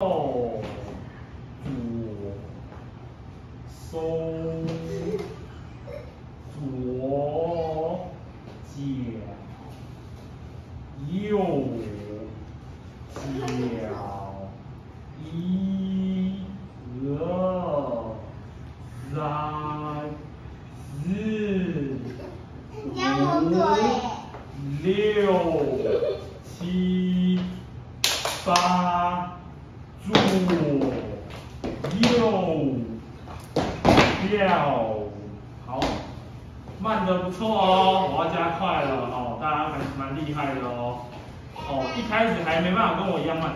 左松左脚右脚一二三四五六七八。左右跳，好，慢的不错哦，我要加快了哦，大家还蛮厉害的哦，哦，一开始还没办法跟我一样慢。